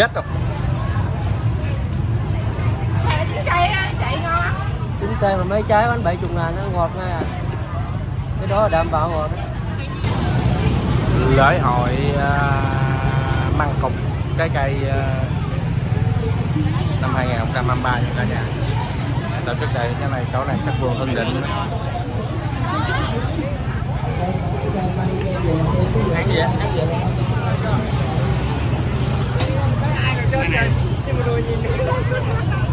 chết rồi. Chín cây mà mấy trái bánh bảy chục ngàn nó ngọt ngay à. Cái đó là đảm bảo ngọt đó. lễ hội uh, măng cục trái cây uh, năm 2023 nha cả nhà. Tổ chức đây cái này chỗ này chắc vườn hưng định ăn gì vậy? Ăn gì nhìn.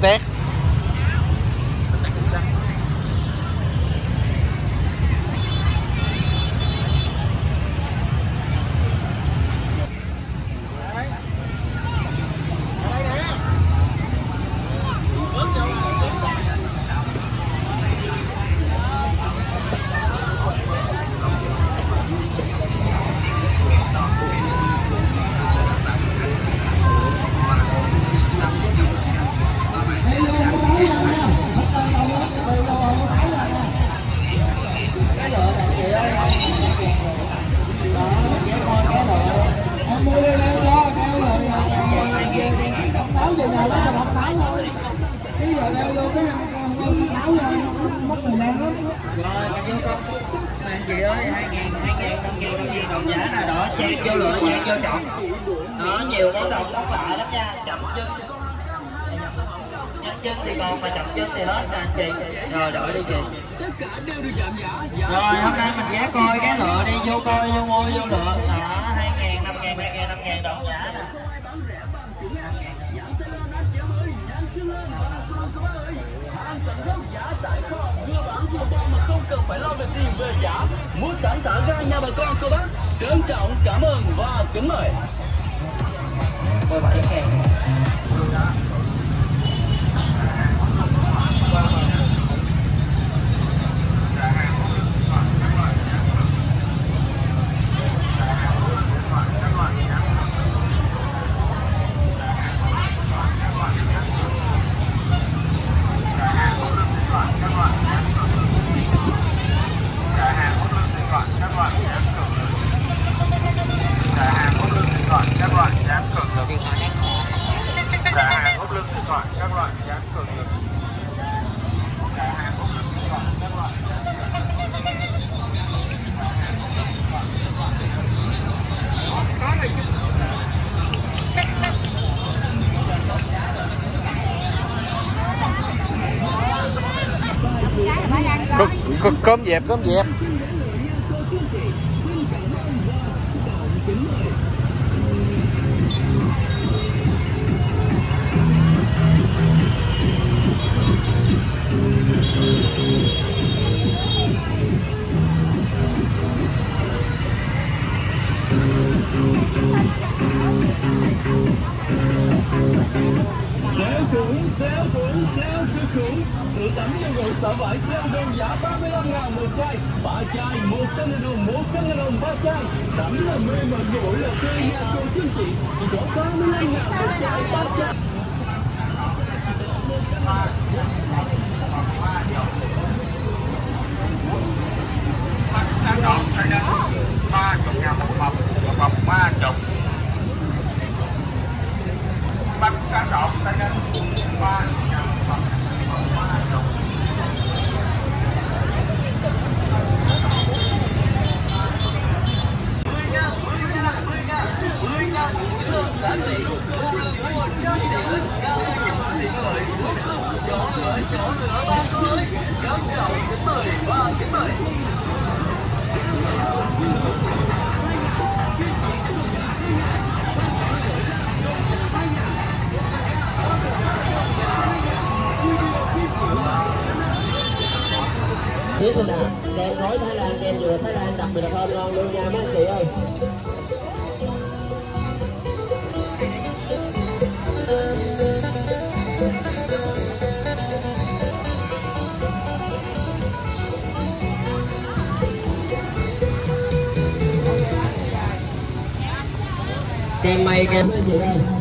Tét chị ơi. Hai ngàn hai ngàn, năm ngàn năm ngàn đồng giá nè đó chen vô lựa chen vô chọn đó, nhiều món đồng đóng lại lắm nha, chậm chân. Nhanh chân thì còn, mà chậm chân thì hết nè anh chị. Rồi, đổi đi, chị. Rồi, hôm nay mình ghé coi cái lựa đi, vô coi, vô mua vô lựa đó, hai ngàn, năm ngàn hai ngàn, năm ngàn đồng giá nè. không cần phải lo về tiền về giá muốn sẵn sàng ra nhà bà con, cô bác. Trân trọng, cảm ơn và kính mời. Mười bảy ngàn cơm, dẹp. Cơm dẹp. Chị Chỉ có 35 ngàn một chai ba chai Nghe.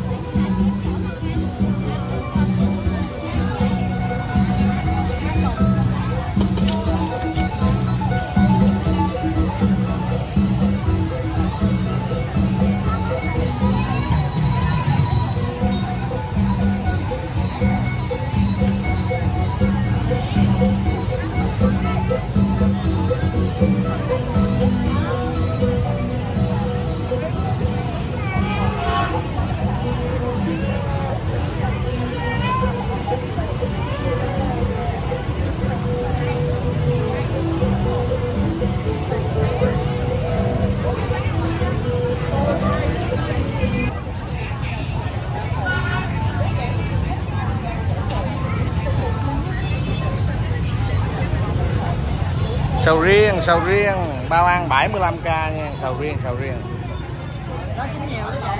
Sầu riêng sầu riêng. Bao ăn 75k nha. Sầu riêng sầu riêng. Đó chín nhiều đó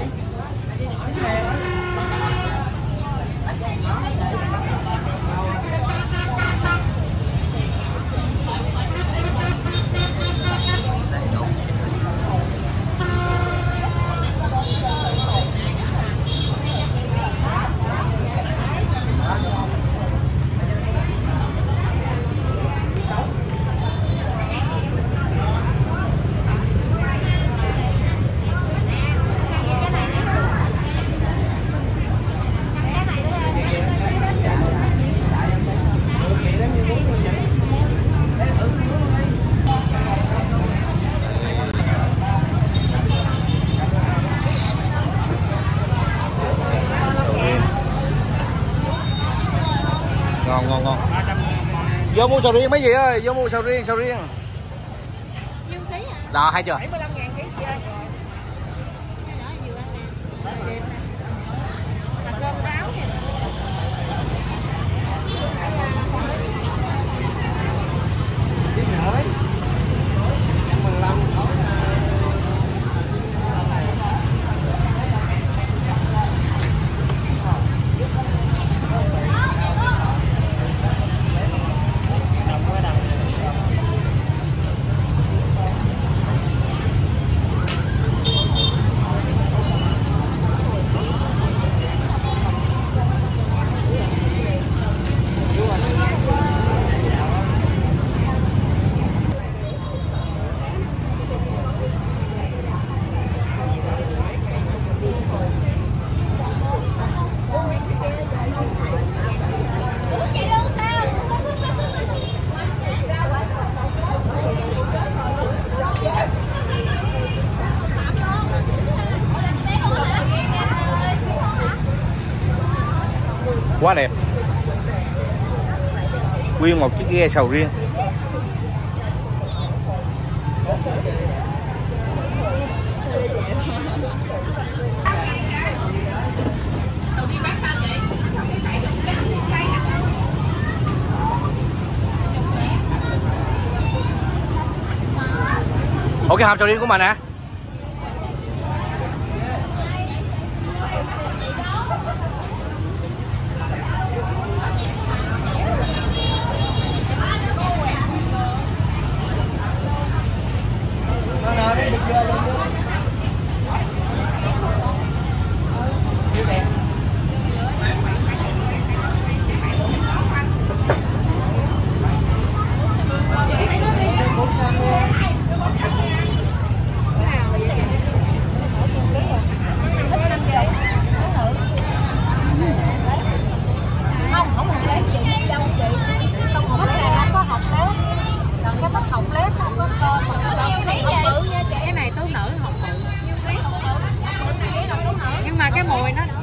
ngon ngon ngon vô mua sầu riêng mấy gì ơi vô mua sầu riêng sầu riêng. Đò hay chưa quá đẹp nguyên một chiếc ghe sầu riêng Ủa cái hộp sầu riêng của mình à? ngồi nó.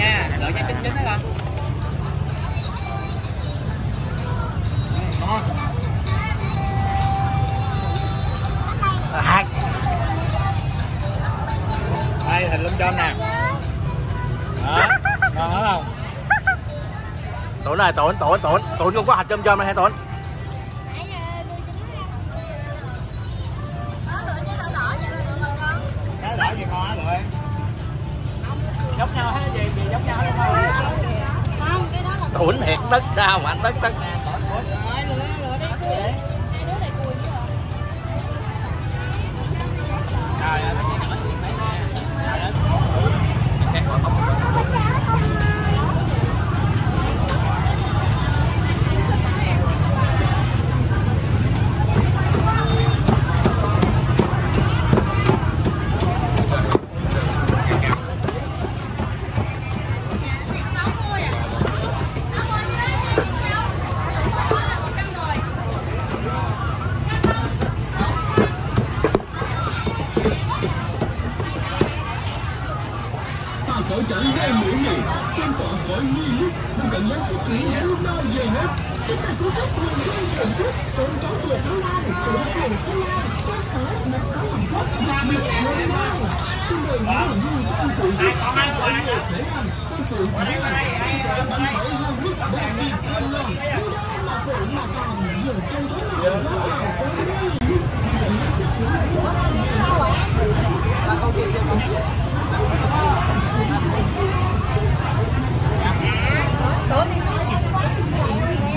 nha. Đợi giá chính chính đó con ngon. À. đây thịt lưng chôm nè. Đó. Ngon lắm không? Tổn này tổn tổn tổn tổn không có hạt chôm chôm này hay tổn tức sao mà anh tức tức nguồn nguyên liệu thuốc cùng trái dừa thái lan, sữa thầy thái lan, kem khởi mật có lòng thuốc và mật thái lan. Xin đề nghị nguồn trong sự giúp đỡ người thể năng đảm bảo hơn mức đặc biệt hơn lòng. Như đó là phụ mà còn dừa chân thái lan, nó vào với đây. không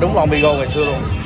đúng là Bigo ngày xưa luôn.